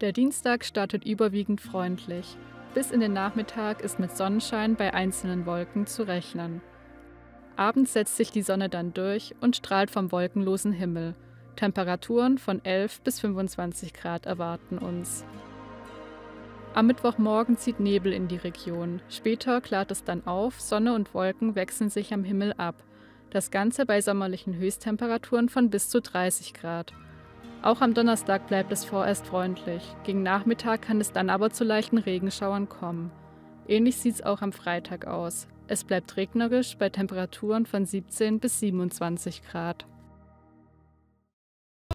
Der Dienstag startet überwiegend freundlich. Bis in den Nachmittag ist mit Sonnenschein bei einzelnen Wolken zu rechnen. Abends setzt sich die Sonne dann durch und strahlt vom wolkenlosen Himmel. Temperaturen von 11 bis 25 Grad erwarten uns. Am Mittwochmorgen zieht Nebel in die Region. Später klart es dann auf, Sonne und Wolken wechseln sich am Himmel ab. Das Ganze bei sommerlichen Höchsttemperaturen von bis zu 30 Grad. Auch am Donnerstag bleibt es vorerst freundlich. Gegen Nachmittag kann es dann aber zu leichten Regenschauern kommen. Ähnlich sieht es auch am Freitag aus. Es bleibt regnerisch bei Temperaturen von 17 bis 27 Grad.